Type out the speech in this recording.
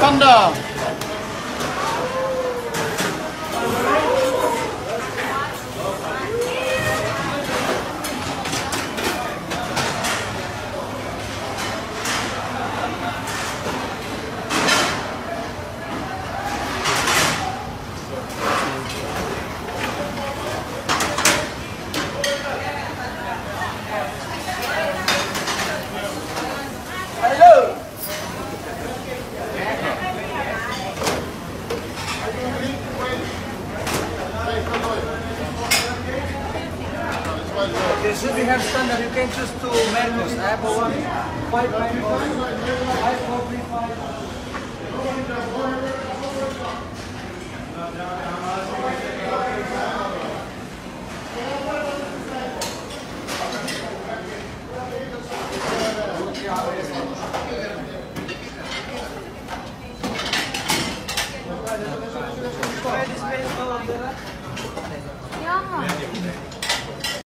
Thunder. They should have standard. You can choose two menus. I have one five menus, five four three five. Yeah.